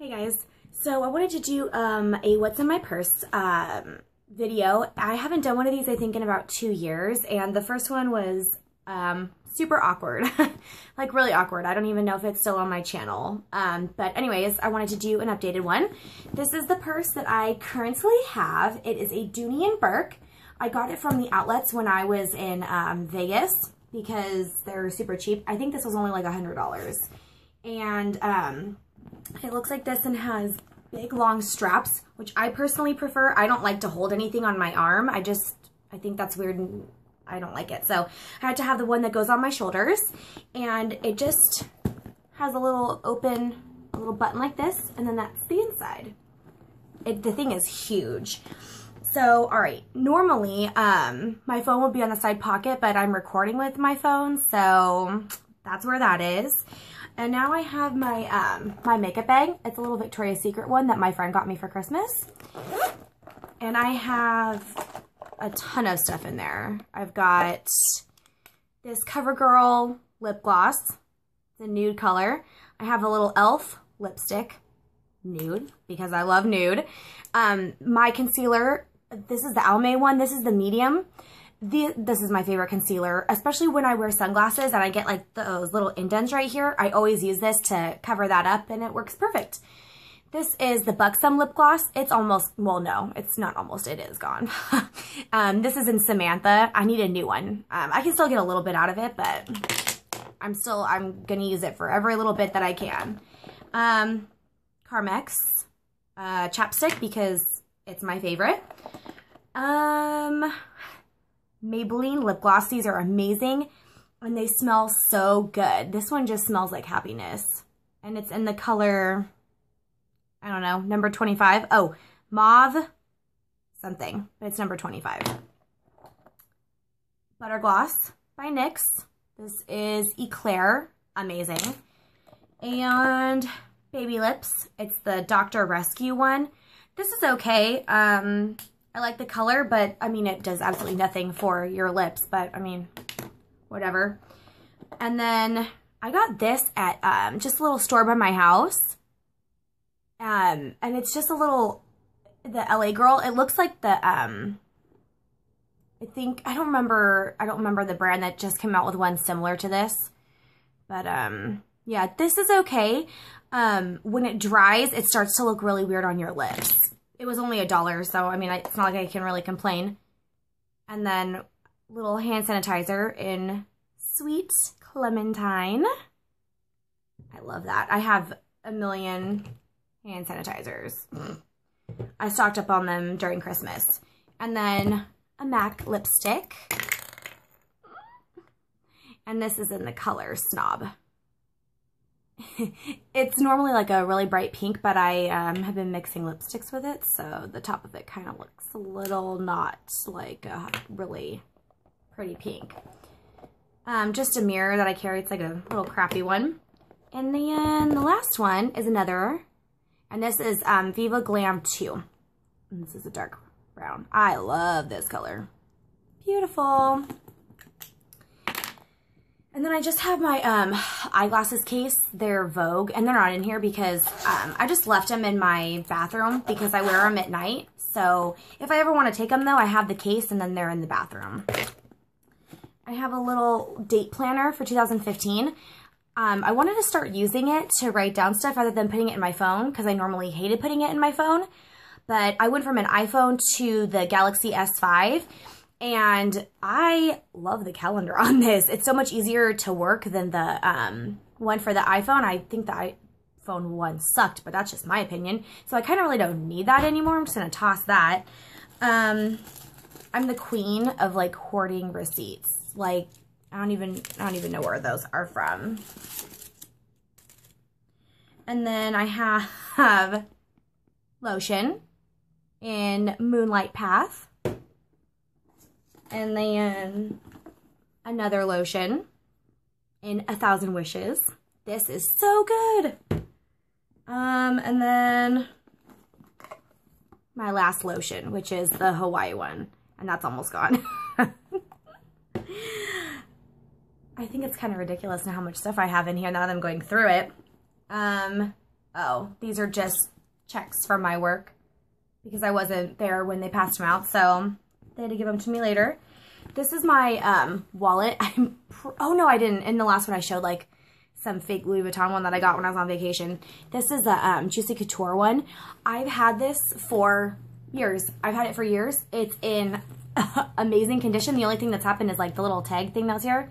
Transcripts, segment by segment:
Hey guys, so I wanted to do um, a what's in my purse um, video. I haven't done one of these I think in about two years and the first one was um, super awkward, like really awkward. I don't even know if it's still on my channel. Um, but anyways, I wanted to do an updated one. This is the purse that I currently have. It is a Dooney & Bourke. I got it from the outlets when I was in um, Vegas because they're super cheap. I think this was only like a $100. And um, it looks like this and has big long straps, which I personally prefer. I don't like to hold anything on my arm. I just, I think that's weird and I don't like it. So I had to have the one that goes on my shoulders and it just has a little open, a little button like this and then that's the inside. It, the thing is huge. So, all right, normally um, my phone would be on the side pocket, but I'm recording with my phone, so that's where that is. And now I have my um, my makeup bag. It's a little Victoria's Secret one that my friend got me for Christmas. And I have a ton of stuff in there. I've got this CoverGirl lip gloss, the nude color. I have a little e.l.f. lipstick, nude, because I love nude. Um, my concealer, this is the Almay one. This is the medium the, this is my favorite concealer, especially when I wear sunglasses and I get like those little indents right here. I always use this to cover that up and it works perfect. This is the Buxom lip gloss. It's almost, well, no, it's not almost, it is gone. um, this is in Samantha. I need a new one. Um, I can still get a little bit out of it, but I'm still, I'm going to use it for every little bit that I can. Um, Carmex uh, chapstick because it's my favorite. Um, Maybelline lip gloss. These are amazing and they smell so good. This one just smells like happiness. And it's in the color, I don't know, number 25. Oh, mauve something, but it's number 25. Butter Gloss by NYX. This is Eclair, amazing. And Baby Lips, it's the Dr. Rescue one. This is okay. Um, I like the color, but I mean, it does absolutely nothing for your lips, but I mean, whatever. And then I got this at um, just a little store by my house. Um, and it's just a little, the LA Girl. It looks like the, um, I think, I don't remember, I don't remember the brand that just came out with one similar to this. But, um, yeah, this is okay. Um, when it dries, it starts to look really weird on your lips. It was only a dollar, so I mean, it's not like I can really complain. And then little hand sanitizer in Sweet Clementine. I love that. I have a million hand sanitizers. I stocked up on them during Christmas. And then a MAC lipstick. And this is in the color Snob. It's normally like a really bright pink, but I um, have been mixing lipsticks with it, so the top of it kind of looks a little not like a really pretty pink. Um, just a mirror that I carry. It's like a little crappy one. And then the last one is another, and this is um, Viva Glam 2. And this is a dark brown. I love this color. Beautiful. And then I just have my um, eyeglasses case. They're Vogue, and they're not in here because um, I just left them in my bathroom because I wear them at night. So if I ever want to take them, though, I have the case, and then they're in the bathroom. I have a little date planner for 2015. Um, I wanted to start using it to write down stuff rather than putting it in my phone because I normally hated putting it in my phone. But I went from an iPhone to the Galaxy S5 and I love the calendar on this. It's so much easier to work than the um, one for the iPhone. I think the iPhone one sucked, but that's just my opinion. So I kind of really don't need that anymore. I'm just going to toss that. Um, I'm the queen of like hoarding receipts. Like, I don't even, I don't even know where those are from. And then I have lotion in Moonlight Path and then another lotion in A Thousand Wishes. This is so good. Um, and then my last lotion, which is the Hawaii one, and that's almost gone. I think it's kind of ridiculous now how much stuff I have in here now that I'm going through it. Um, oh, these are just checks from my work because I wasn't there when they passed them out. So they had to give them to me later. This is my um, wallet. I'm oh no, I didn't. In the last one I showed like some fake Louis Vuitton one that I got when I was on vacation. This is a um, Juicy Couture one. I've had this for years. I've had it for years. It's in amazing condition. The only thing that's happened is like the little tag thing that's here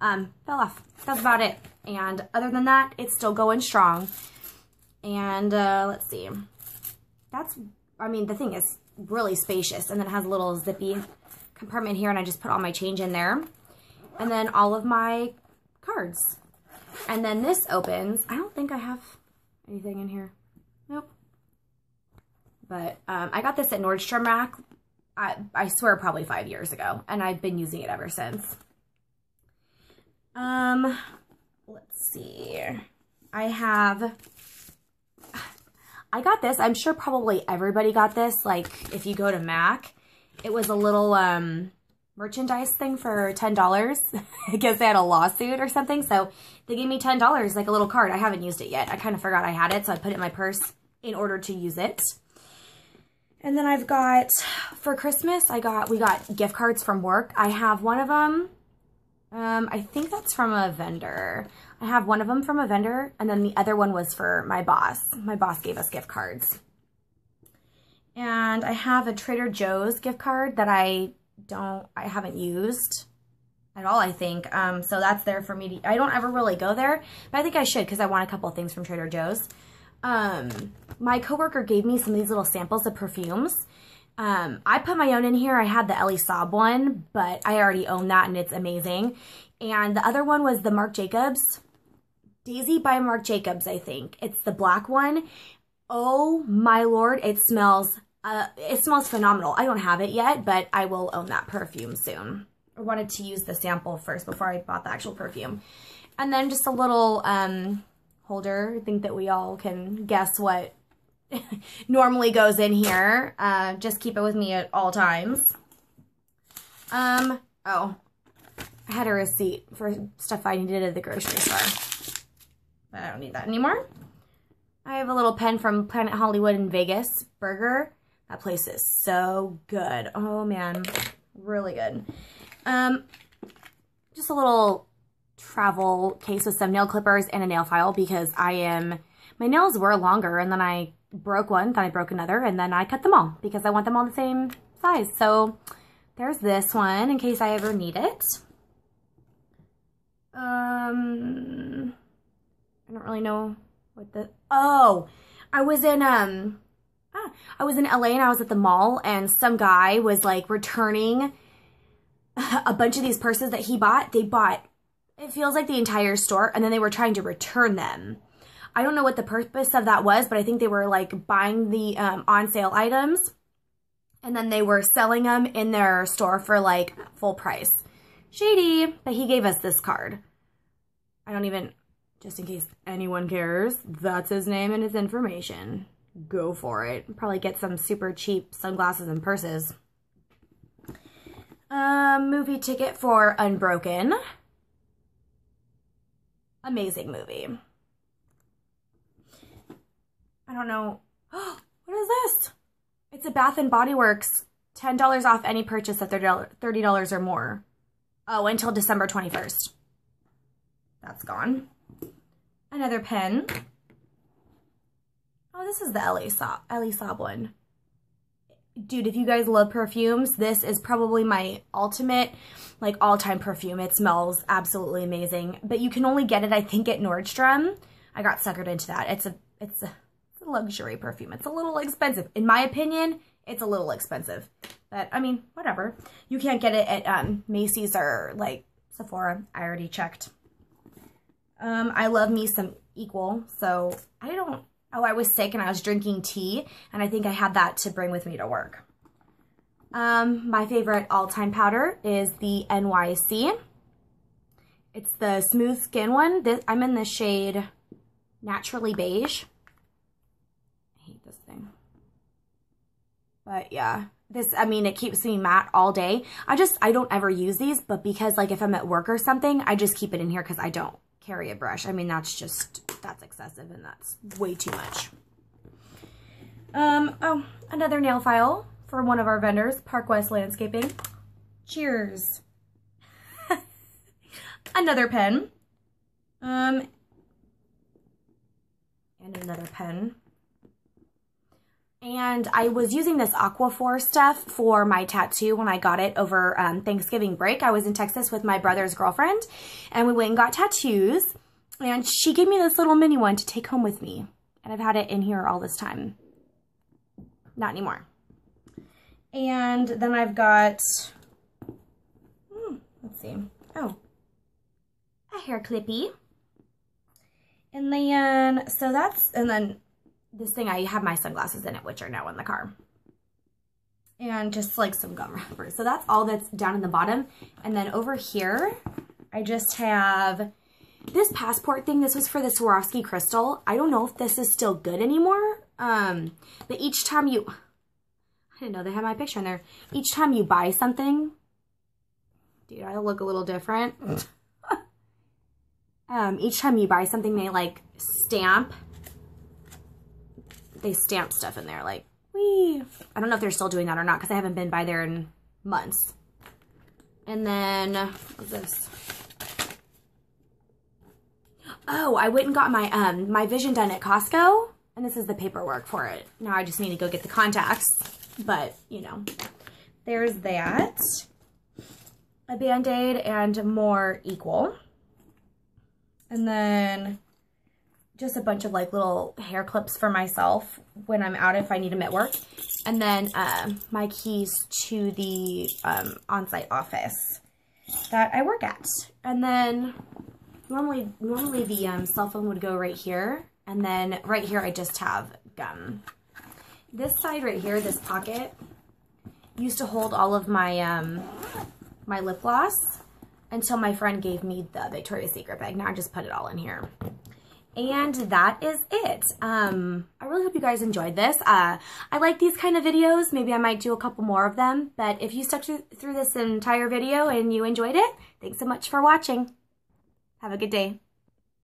um, fell off. That's about it. And other than that, it's still going strong. And uh, let's see. That's, I mean, the thing is really spacious. And then it has a little zippy compartment here. And I just put all my change in there. And then all of my cards. And then this opens. I don't think I have anything in here. Nope. But um, I got this at Nordstrom Rack. I, I swear probably five years ago. And I've been using it ever since. Um, let's see. I have, I got this. I'm sure probably everybody got this. Like if you go to MAC, it was a little, um, merchandise thing for $10. I guess they had a lawsuit or something. So they gave me $10, like a little card. I haven't used it yet. I kind of forgot I had it. So I put it in my purse in order to use it. And then I've got, for Christmas, I got, we got gift cards from work. I have one of them um, I think that's from a vendor. I have one of them from a vendor, and then the other one was for my boss. My boss gave us gift cards. And I have a Trader Joe's gift card that I don't, I haven't used at all, I think. Um, so that's there for me to, I don't ever really go there, but I think I should because I want a couple things from Trader Joe's. Um, my coworker gave me some of these little samples of perfumes um, I put my own in here. I had the Elie Saab one, but I already own that and it's amazing. And the other one was the Marc Jacobs. Daisy by Marc Jacobs, I think. It's the black one. Oh my lord, it smells, uh, it smells phenomenal. I don't have it yet, but I will own that perfume soon. I wanted to use the sample first before I bought the actual perfume. And then just a little um, holder. I think that we all can guess what normally goes in here. Uh, just keep it with me at all times. Um, oh, I had a receipt for stuff I needed at the grocery store. But I don't need that anymore. I have a little pen from Planet Hollywood in Vegas. Burger. That place is so good. Oh, man. Really good. Um, just a little travel case with some nail clippers and a nail file because I am... My nails were longer and then I broke one, then I broke another, and then I cut them all because I want them all the same size. So there's this one in case I ever need it. Um, I don't really know what the, oh, I was in, um, ah, I was in LA and I was at the mall and some guy was like returning a bunch of these purses that he bought. They bought, it feels like the entire store and then they were trying to return them. I don't know what the purpose of that was, but I think they were like buying the um, on sale items and then they were selling them in their store for like full price. Shady, but he gave us this card. I don't even, just in case anyone cares, that's his name and his information. Go for it. Probably get some super cheap sunglasses and purses. Um, movie ticket for Unbroken. Amazing movie. I don't know. what is this? It's a Bath and Body Works. $10 off any purchase of $30 or more. Oh, until December 21st. That's gone. Another pen. Oh, this is the Elie Saab, Elie Saab one. Dude, if you guys love perfumes, this is probably my ultimate, like, all-time perfume. It smells absolutely amazing. But you can only get it, I think, at Nordstrom. I got suckered into that. It's a, it's a, luxury perfume. It's a little expensive. In my opinion, it's a little expensive. But, I mean, whatever. You can't get it at um, Macy's or, like, Sephora. I already checked. Um, I love me some Equal, so I don't... Oh, I was sick and I was drinking tea, and I think I had that to bring with me to work. Um, my favorite all-time powder is the NYC. It's the smooth skin one. This, I'm in the shade Naturally Beige. But yeah, this, I mean, it keeps me matte all day. I just, I don't ever use these, but because like if I'm at work or something, I just keep it in here because I don't carry a brush. I mean, that's just that's excessive and that's way too much. Um, oh, another nail file for one of our vendors, Park West Landscaping. Cheers. another pen. Um, and another pen. And I was using this Aquaphor stuff for my tattoo when I got it over um, Thanksgiving break. I was in Texas with my brother's girlfriend and we went and got tattoos. And she gave me this little mini one to take home with me. And I've had it in here all this time. Not anymore. And then I've got, hmm, let's see. Oh, a hair clippy. And then, so that's, and then this thing, I have my sunglasses in it, which are now in the car. And just like some gum wrappers. So that's all that's down in the bottom. And then over here, I just have this passport thing. This was for the Swarovski crystal. I don't know if this is still good anymore. Um, but each time you, I didn't know they had my picture in there. Each time you buy something, dude, I look a little different. um, each time you buy something, they like stamp they stamp stuff in there. Like, we. I don't know if they're still doing that or not because I haven't been by there in months. And then, what's this? Oh, I went and got my um my vision done at Costco. And this is the paperwork for it. Now I just need to go get the contacts. But, you know, there's that. A Band-Aid and more equal. And then just a bunch of like little hair clips for myself when I'm out if I need them at work. And then uh, my keys to the um, on-site office that I work at. And then normally normally the um, cell phone would go right here. And then right here I just have gum. This side right here, this pocket, used to hold all of my um, my lip gloss until my friend gave me the Victoria's Secret bag. Now I just put it all in here. And that is it. Um, I really hope you guys enjoyed this. Uh, I like these kind of videos. Maybe I might do a couple more of them. But if you stuck through this entire video and you enjoyed it, thanks so much for watching. Have a good day.